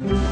Mm-hmm.